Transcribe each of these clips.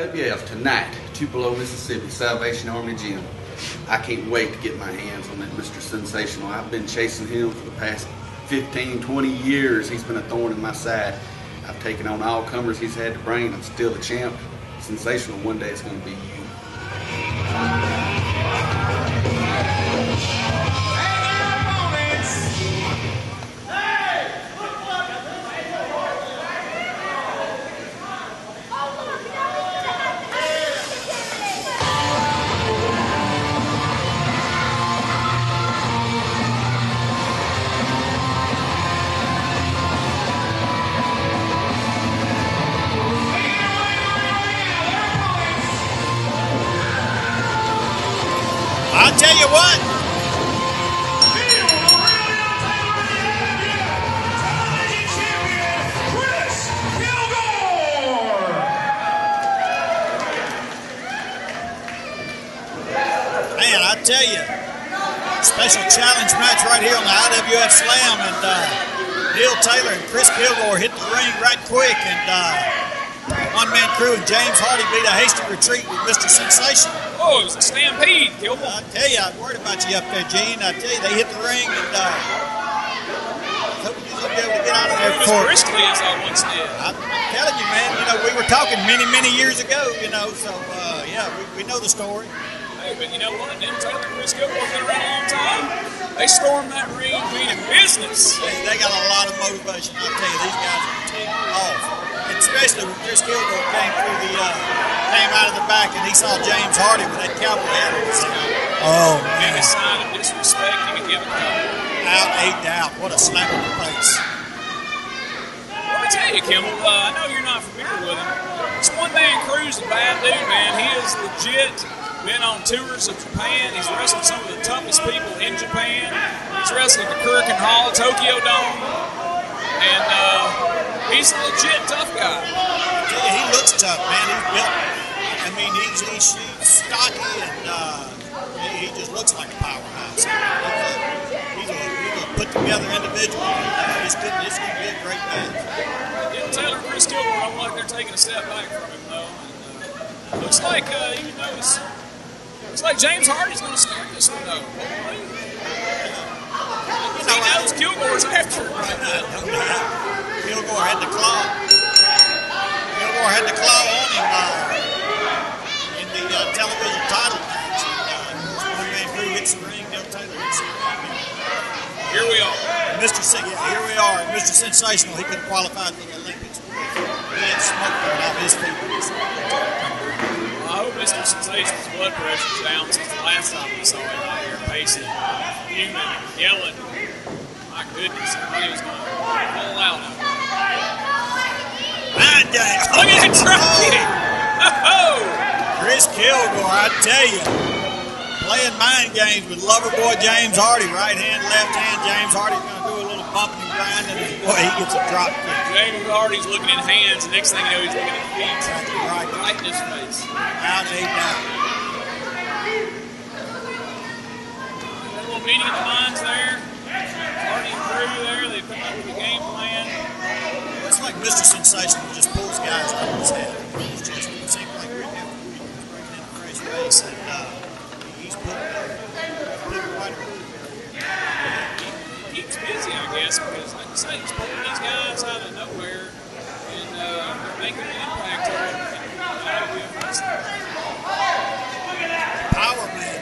IWF tonight, Tupelo, Mississippi, Salvation Army Gym. I can't wait to get my hands on that Mr. Sensational. I've been chasing him for the past 15, 20 years. He's been a thorn in my side. I've taken on all comers he's had to bring. I'm still the champ. Sensational, one day it's going to be you. Hardy beat a hasty retreat with Mr. Sensation. Oh, it was a stampede, Gilmore. I tell you, I'm worried about you up there, Gene. I tell you, they hit the ring, and uh, hope you're gonna be able to get out of there It was briskly as I once did. I'm telling you, man. You know, we were talking many, many years ago. You know, so uh, yeah, we, we know the story. Hey, but you know what? Them Taylor Chris Kilgore been around a long time. They stormed that ring, meaning business. They, they got a lot of motivation. I tell you, these guys are taking off. Especially when Chris Kilgore came through the uh, came out of the back and he saw James Hardy with that cowboy hat on his head. Oh man, Biggest sign of disrespect you can give a out, eight out. What a slap in the face. Let me tell you, Kimball, uh, I know you're not familiar with him. This one man Kru's a bad dude, man. He is legit. Been on tours of Japan. He's wrestled some of the toughest people in Japan. He's wrestled the Korakuen Hall, Tokyo Dome, and uh, he's a legit tough guy. You, he looks tough, man. He's built. I mean, he's, he's, he's stocky and uh, he, he just looks like a powerhouse. He's a, he's a, he's a put together individual. Uh, it's, good, it's going to be a great match. Yeah, Taylor and Chris Kilgore, I'm like they're taking a step back from him, though. And, uh, looks like, uh, you know, it's, looks like James Hardy's going to start this one, though. He knows Kilgore's after him right now. Kilgore had the claw. Kilgore had the claw on him uh, in the uh, television title match. And, uh, one man Kru hits the ring, Neil Taylor hits the ring. Here we are. Mr. Sen- yeah, here we are. Mr. Sensational. He could have qualified for the Olympics. He had smoke coming out of his feet. I hope Mr. Sensation's blood pressure's down since the last time we saw him out here pacing, fuming, yelling. My goodness, I thought he was going to pull out. Nine days. Look at that drop kick! Oh! Chris Kilgore, I tell you, playing mind games with Loverboy James Hardy, right hand, left hand. James Hardy's going to do a little bumping and grinding, and boy, he gets a drop kick. James Hardy's looking at hands, next thing you know, he's looking at feet. Right. Right in his face. Out eight down. A little meeting of the minds there. Hardy and Kru there, they come up with a game plan. It's like Mr. Sensational just pulls guys out of his head. It's just, it seems like week after he's bringing in a fresh face, and uh, he's putting, putting right He's busy, I guess, because like I say, he's pulling these guys out of nowhere and uh, they're making an impact on them. Power man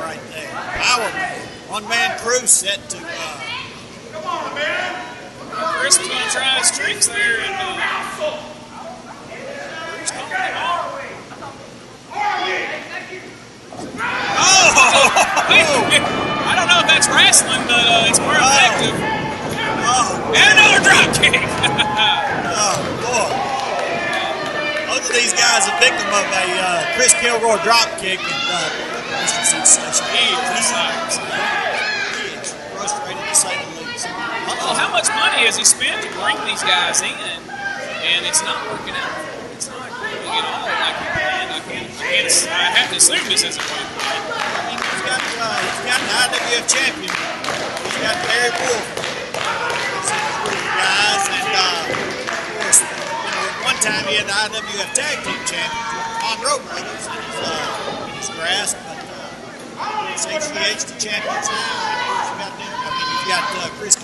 right there. Power man. One man Kru set to uh, Chris was going to try his tricks there and uh, Bruce. Oh! I don't know if that's wrestling, but uh, it's more effective. Oh, And another drop kick. oh, boy. Both of these guys a victim of a uh, Chris Kilgore drop kick, and uh. He is excited. He is frustrated to say the least. Well, how much money has he spent to bring these guys in, and it's not working out? It's not working at all like. I can't, I have to assume this isn't mean, he's got uh, he's got an IWF champion. He's got Barry Wolf. Guys, and uh, of course, you know, one time he had the IWF tag team champions with the Monroe brothers in his, uh, in his grasp, but uh, it's HGH the champions now. You've got uh, Chris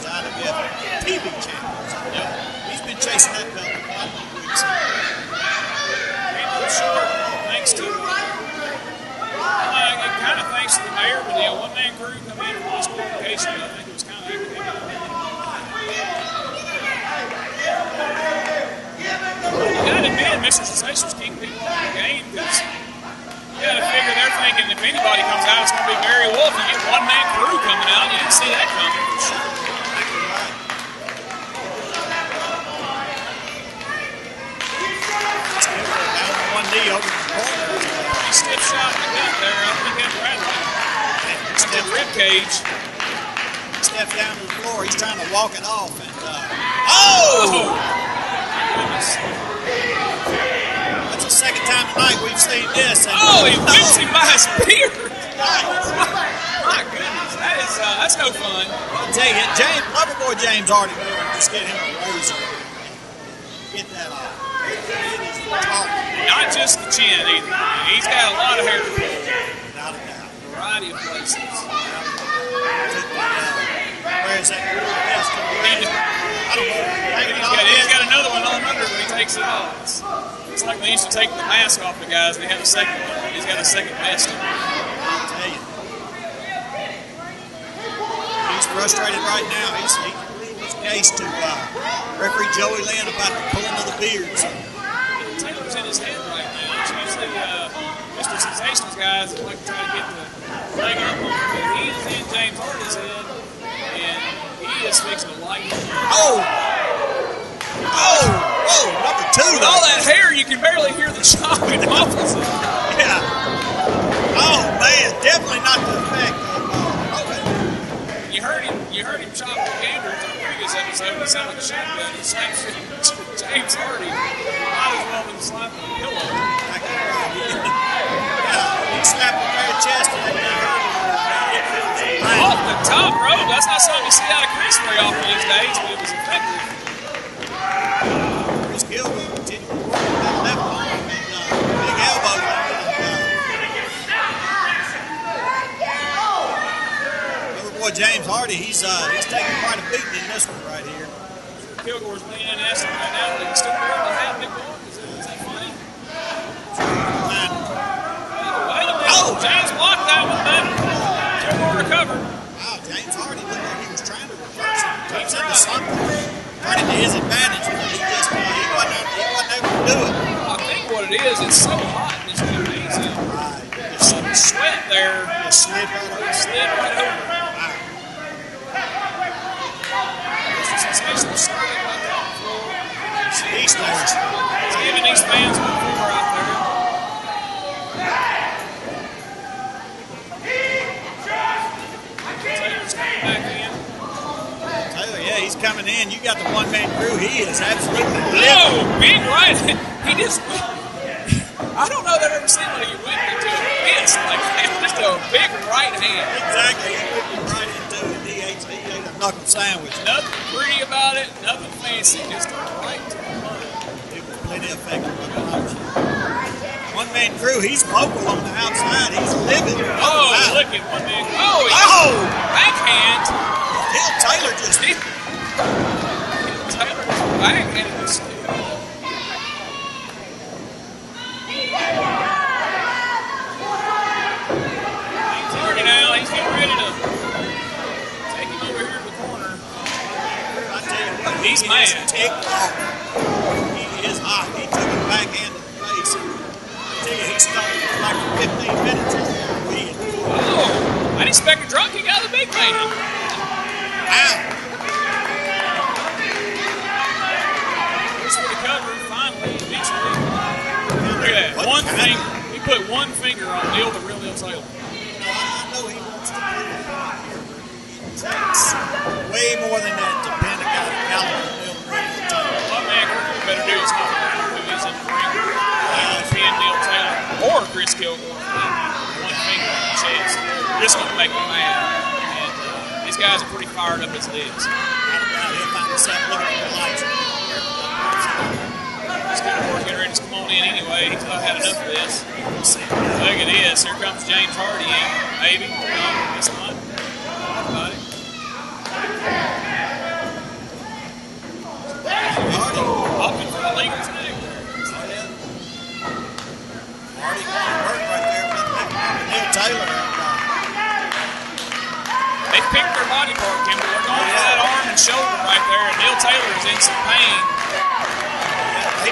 the IWF TV champion. So, Yep. He's been chasing that belt for quite a few weeks. Up short, thanks to. Uh, kind of thanks to the mayor, but the one-man Kru come in for disqualification. I think it was kind of everything. You gotta admit, Mr. Sensation's the game you gotta figure they're thinking if anybody comes out, it's gonna be Barry Wolf. You get one-man Kru coming out, you didn't see that coming for sure. Kilgore down on one knee over the corner. Stiff shot in the gut there. I think that Bradley. That's that rib cage. steps down to the floor. He's trying to walk it off, and uh, oh, Goodness. That's the second time tonight we've seen this. And, Oh, he whips him by his beard. My goodness, that is uh, that's no fun. I'll tell you, James, Loverboy James Hardy, just get him a razor. Get that off. It is the top, Not just the chin either. He's got a lot of hair to pull. without a doubt. Variety of places. Took the, Where is that? Yes, to the razor. I don't know. Maybe He's not got, he's this. got another one on under when he takes it off. It's, it's like they used to take the mask off the guys. They have a second one. He's got a second vest on. I'll tell you. He's frustrated right now. He's he pleaded his case to uh, referee Joey Lynn about the pulling of the beards. Taylor's in his head right now. It's usually uh, Mr. Sensational's guys that like to try to get the leg up on him. But he is in James Hardy's head, and he is fixing to light him. Oh! Oh! Whoa! Number two. With all that hair, you can barely hear the. It muffles it. Yeah. Oh man, definitely not the effect of uh, okay. You heard him. You heard him chop the gander in the previous episode. It sounded like a shotgun. He slaps James Hardy. Might as well been slapping a pillow. Yeah, he slapped the very chest and then he heard. Off the top rope. That's not something you see out of Chris very often these days, but it was effective. Gilbert continued to work with that left arm and uh, big elbow. Little boy James Hardy, he's uh, he's taking quite a beating in this one right here. Kilgore's leaning in asking right now that he still wearing the hat, big. Is that, is that funny? Wait a minute. Oh! James blocked that one, but Kilgore recovered. wow, James Hardy looked like he was trying to reverse it. Turns into something. Turned into his advantage, to do it. I think what it is, it's so hot in this gymnasium. Right. There's some sweat there. Just slid right over. Right over. Giving these fans more there. Taylor's coming back in. Taylor, yeah, he's coming in. You got the one man Kru. He is absolutely Oh, living. big right. He just. I don't know that I've ever seen one of you whip into a fist like that. Just a big right hand. Exactly. He whipped him right into it. He ate, a knuckle sandwich. Nothing pretty about it. Nothing fancy. Just a right to the mud. It was plenty effective. One man Kru. He's vocal on the outside. He's living. Oh, look at one man. Oh, Oh! backhand. Neil Taylor just I what, He's he mad. is off. He is hot. He took him backhand in the I tell you, he stunk like 15 minutes. He I didn't expect a drunk out of the big man. Wow. Here's for the cover, finally, eventually. that. One thing, he put one finger on Neil the real Neil Taylor. I, I know he wants to prove it. It takes way more than that to pin a guy the caliber of Neil Green Taylor. Man better do is not who is in the ring. Uh, pin Neil Taylor or Chris Kilgore. One finger on the chest. This gonna make him mad. And uh, these guys are pretty fired up as it is. I don't doubt he'll find himself looking at the lights. He's kind of working ready to come on in anyway. He's not had enough of this. Look at this. Here comes James Hardy in. Maybe. No, it's not. Everybody. Hardy, the tag. Hardy worked right there with Taylor. They picked their body part, Kimball. They're that arm and shoulder right there. And Neil Taylor is in some pain.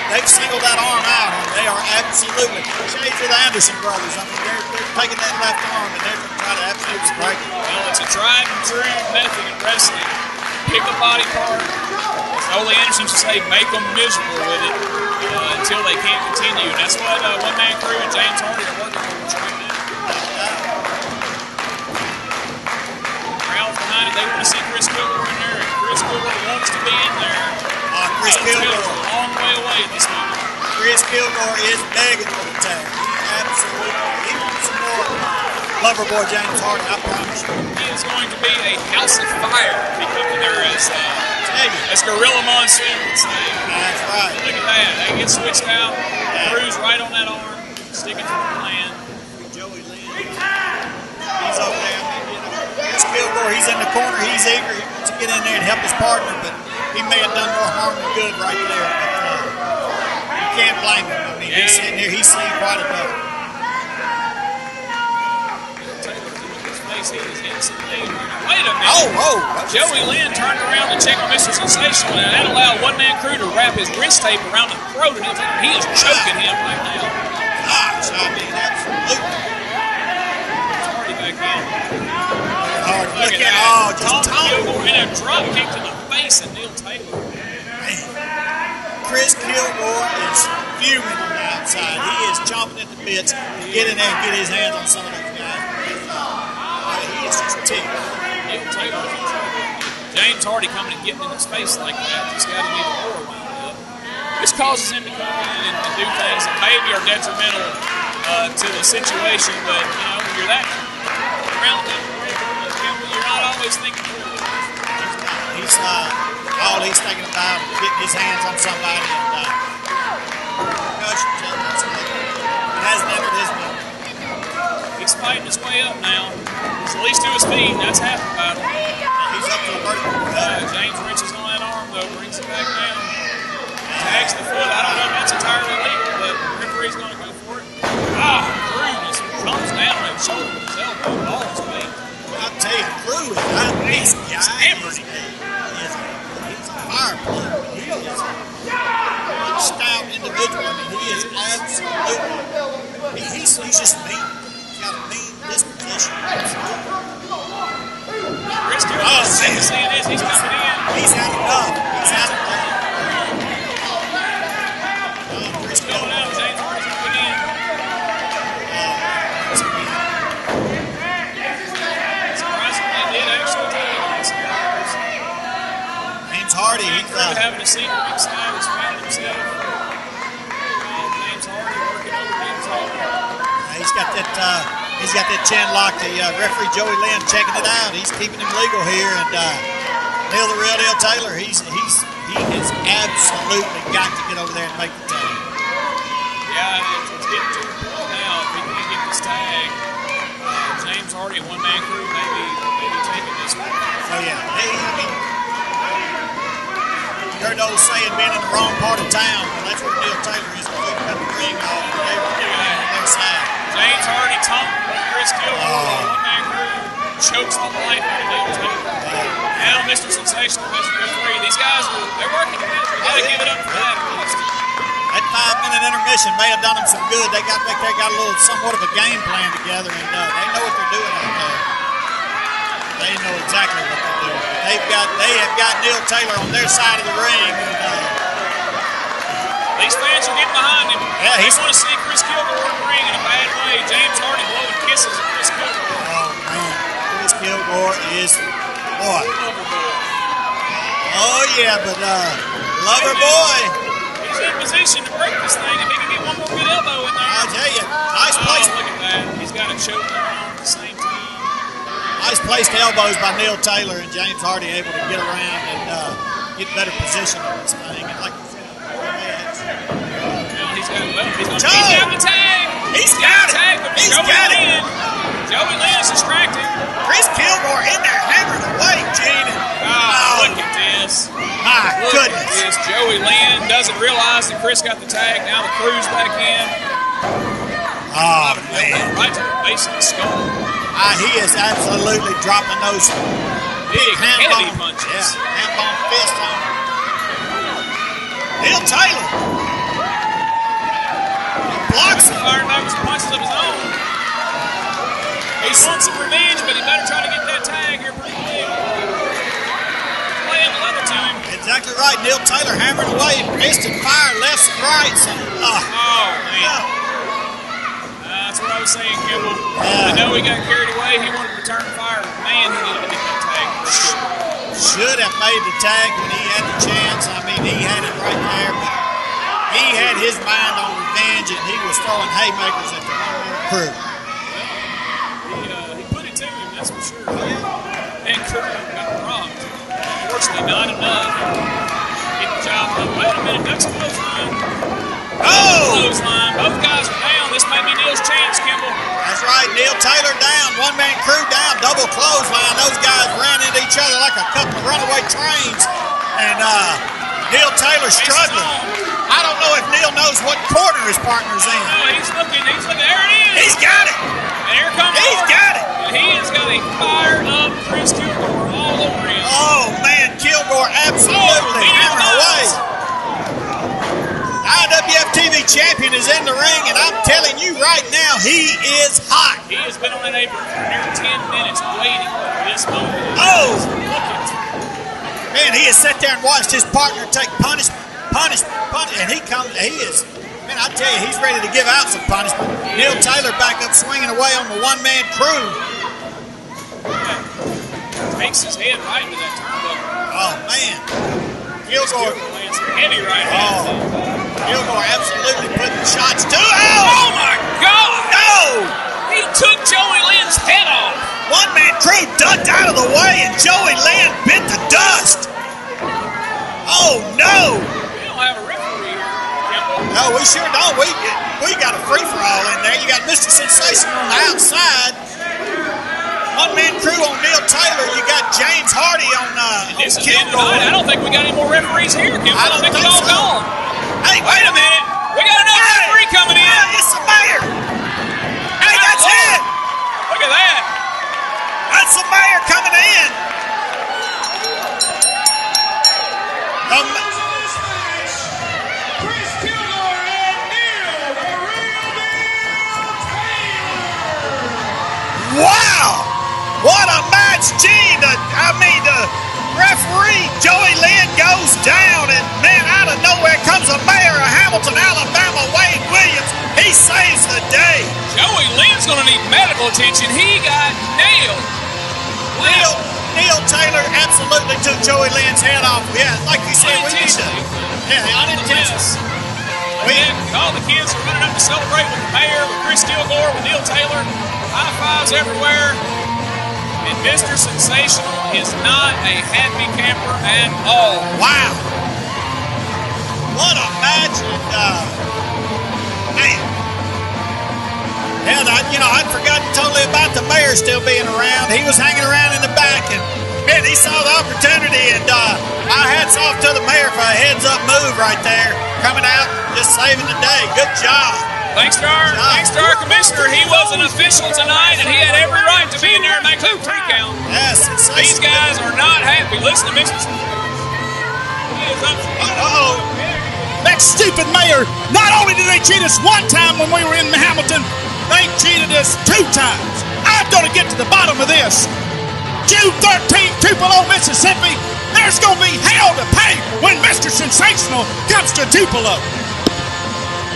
They, they've singled that arm out, and they are absolutely shades of the Anderson brothers. I mean, they're, they're taking that left arm and they're going to absolutely break it. Well, it's a tried and true method in wrestling. Pick a body part. As Ole Anderson to say, make them miserable with it uh, until they can't continue. And that's what uh, One Man Kru and James Hardy are working behind it. They want to see Chris Kilgore in there. And Chris Kilgore wants to be in there. Uh, Chris Taylor's Kilgore. long way away at this moment. Chris Kilgore is begging for the tag. Absolutely, he wants some more. Lover boy James Hardy, I promise you. He is going to be a house of fire if he comes in there uh, Tell Gorilla Monsoon. That's right. Look at that. They get switched out. Kru's right on that arm, sticking to the plan. Joey Lynn. He's over there. I mean, you know, Chris Kilgore, he's in the corner. He's eager. He wants to get in there and help his partner, but he may have done more harm than good right there. But uh, you can't blame him. I mean, he's sitting there. He's seen quite enough. Taylor doing his face. He is instantly. Wait a minute. Oh, oh. Joey Lynn turned around to check on Mr. Sensational, and that allowed one man Kru to wrap his wrist tape around the throat of him. He is choking him right now. Gosh, I mean, absolutely. It's already back in. Hard. Look, Look at at that. oh, just Tom Tom. In a drop kick to the Neil Taylor. Man. Chris Kilgore is fuming on the outside. He is chomping at the bits to get in there and get his hands on some of those guys. Uh, he is just ticked. Neil Taylor is in trouble. James Hardy coming and getting in his face like that just got him even more wound up. This causes him to come in and, and do things that maybe are detrimental uh, to the situation, but you know, when you're that around them, you're not always thinking. He's uh, all he's thinking about is getting his hands on somebody and uh, concussion. so It hasn't entered his mind. He's fighting his way up now. He's at least to his feet. That's half the battle. He's up to the vertical. Uh, James reaches on that arm though, brings it back down. Tags the foot. I don't know if that's entirely legal, but the referee's going to go for it. Ah, Kru just comes down and shoulder his elbow, all his weight. I tell you, Kru is not this guy. He's hammered. He is, he's a fire plug. He is a stout individual. He is absolutely. He, he's, he's just mean. He's got a mean disposition. Taylor, Oh, sick man. of. He's coming in. He's had enough. He's had enough. Uh, Chris Going Miller, out. James Hardy's coming in. once again, Surprisingly, they did actually take this. James Hardy. Man, He's, Kru uh, having a secret inside has found himself. Uh, James Hardy working over James Hardy. Uh, he's got that. Uh, he's got that chin lock. The uh, referee Joey Lynn checking it out. He's keeping him legal here, and uh, Neil the real Neil Taylor. He's he's he has absolutely got to get over there and make the tag. Yeah, it's, it's getting to the point now. If he can't get this tag, uh, James Hardy one man Kru maybe maybe taking this one. So yeah, hey, I mean, you heard the old saying, being in the wrong part of town. Well, that's where Neil Taylor is. They cut the ring off, and they were doing it on their side. James Hardy with Chris Kilgore. Oh. One man chokes the life out of Neil Taylor. Now Mr. Sensational a referee. These guys are they're working together. You gotta give it up for that. That five minute intermission may have done them some good. They got back there, got a little somewhat of a game plan together, and uh, they know what they're doing out there. They know exactly what they're doing. They've got they have got Neil Taylor on their side of the ring. And, uh, These fans are getting behind him. Yeah, they he's- want to see Chris ring in a bad way. James Hardy blowing kisses at Chris Kilgore. Oh man, Chris Kilgore is boy. Lover boy. Oh yeah, but uh, lover boy. He's in position to break this thing if he can get one more good elbow in there. I tell you, nice Oh, place, look at that. He's got a choke on at the same time. nice placed elbows by Neil Taylor and James Hardy able to get around and uh, get better position on this thing. And like He's Joey got it. Lynn. Joey Lynn is distracted. Chris Kilgore in there hammering away, Gene. and- Oh, look at this. my Look at goodness. this. Joey Lynn doesn't realize that Chris got the tag. Now the Kru's back in. Oh man, Right to the base of the skull. uh, he is absolutely dropping those Big, hand heavy bomb, punches. yeah, hand bomb fist on him. Neil Taylor blocks it. Back with punches of his own. He's wants some revenge, but he better try to get that tag here pretty quick. Playing the leather to him. Exactly right. Neil Taylor hammering away, missed and fired left and right. So, uh, Oh, man. yeah. That's what I was saying, Kimball. Yeah. I know he got carried away. He wanted to return fire. Man, he needed to get that tag. should have made the tag when he had the chance. I mean, he had it right there, but he had his mind on revenge, and he was throwing haymakers at the one-man Kru. He, uh, he put it to him, that's for sure. And Kru got robbed. Unfortunately, not enough. Get the job done. Wait a minute, that's clothesline. Oh! Clothesline. Both guys are down. This may be Neil's chance, Kimball. That's right. Neil Taylor down, one-man Kru down, double clothesline. Those guys ran into each other like a couple of runaway trains, and uh, Neil Taylor struggling. I don't know if Neil knows what corner his partner's in. Oh, he's looking. He's looking. There it is. He's got it. and here comes He's Gordon. got it. And he has got a fired up Chris Kilgore all over him. Oh man, Kilgore absolutely Oh, hammering away. IWF TV champion is in the ring, and I'm telling you right now, he is hot. He has been on that apron for nearly 10 minutes waiting for this moment. Oh. Man, he has sat there and watched his partner take punishment, punishment, punishment, and he comes. He is. Man, I tell you, he's ready to give out some punishment. Neil Taylor back up swinging away on the one-man Kru. Takes his head right into that turnbuckle. Oh man. Kilgore lands heavy right Oh. Kilgore absolutely putting shots to. Oh Oh my God! no! He took Joey Lynn's head off. One man Kru ducked out of the way, and Joey Lynn bit the dust. Oh no! We don't have a referee here, No, we sure don't. We we got a free for all in there. You got Mr. Sensation on the outside. One man Kru on Neil Taylor. You got James Hardy on uh, on This is the end of the Kilgore. night. I don't think we got any more referees here. I don't think think they're all so. gone. Hey, Wait a minute. We got another Hey! referee coming in. Yeah, it's the mayor. Hey, that's Oh. it. Look at that. The mayor coming in. The. Wow! What a match, Gene! I mean, the referee Joey Lynn goes down, and man, out of nowhere comes the mayor of Hamilton, Alabama, Wade Williams. He saves the day. Joey Lynn's going to need medical attention. He got Taylor absolutely took Joey Lynn's head off. Yeah, like you said, we used to. Yeah, unintentional. We, And all the kids are running up to celebrate with the mayor, with Chris Kilgore, with Neil Taylor. High fives everywhere. And Mr. Sensational is not a happy camper at all. wow. What a match. And, uh, man. And I, you know, I'd forgotten totally about the mayor still being around. He was hanging around in the back, and saw the opportunity. And uh, my hats off to the mayor for a heads up move right there, coming out, just saving the day. Good job. Thanks to our, thanks to our commissioner, he was an official tonight, and he had every right to be in there and make two three count. Yes, it's These guys are not happy. Listen to Mr. He is up. Uh oh. That stupid mayor, not only did they cheat us one time when we were in Hamilton, they cheated us two times. I'm going to get to the bottom of this. June 13th, Tupelo, Mississippi, there's going to be hell to pay when Mr. Sensational comes to Tupelo.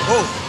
Oh,